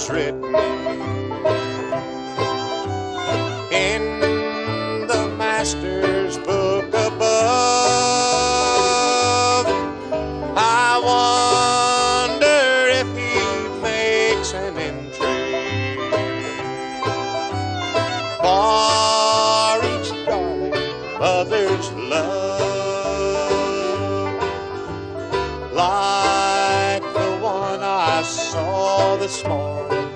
is written I saw this morning.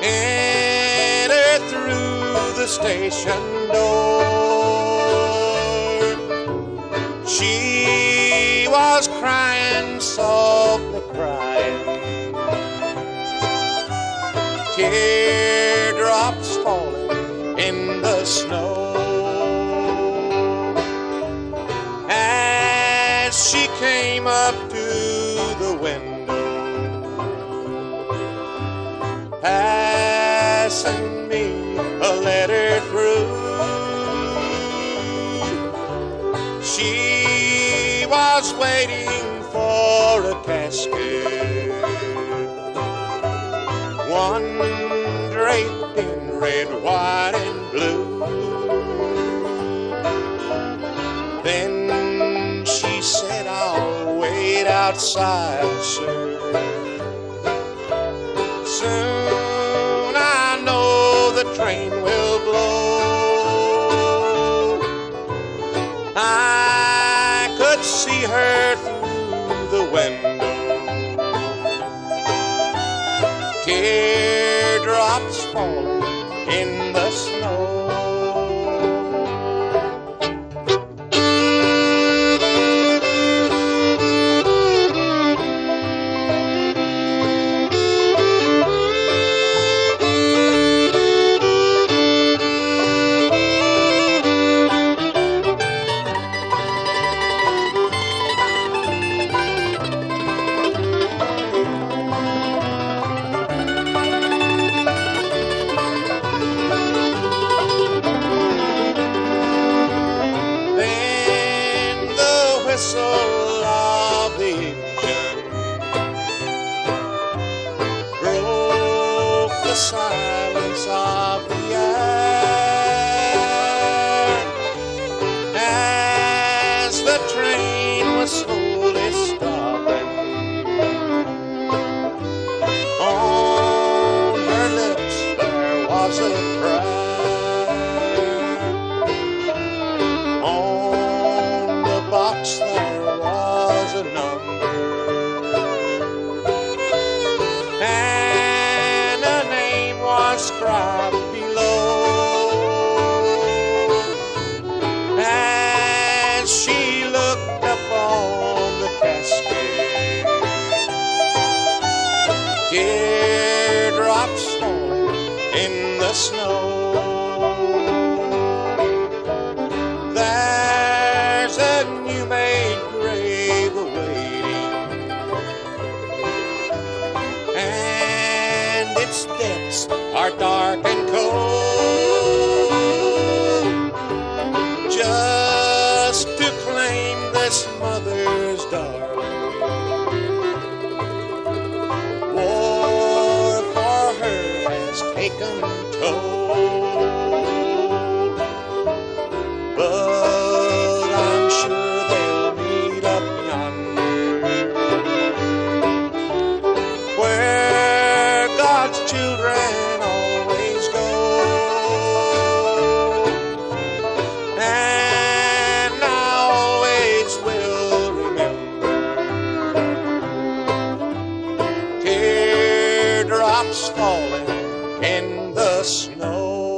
Enter through the station door. She was crying, softly crying. Teardrops falling in the snow. As she came up to window, passing me a letter through. She was waiting for a casket, one draped in red, white, and blue. Outside, sir. Soon I know the train will blow. I could see her through the window. Teardrops falling in the train was slowly stopping. On her lips there was a prayer. Teardrops falling in the snow. There's a new made grave awaiting, and its depths are dark and cold. Just to claim this mother's toll. But I'm sure they'll meet up yonder Where God's children always go And I always will remember Teardrops falling in the snow